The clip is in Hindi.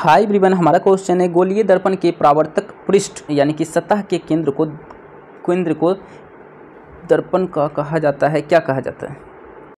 हाई ब्रिवन हमारा क्वेश्चन है गोलीय दर्पण के प्रावर्तक पृष्ठ, यानी कि सतह के केंद्र को केंद्र को दर्पण का कहा जाता है। क्या कहा जाता है?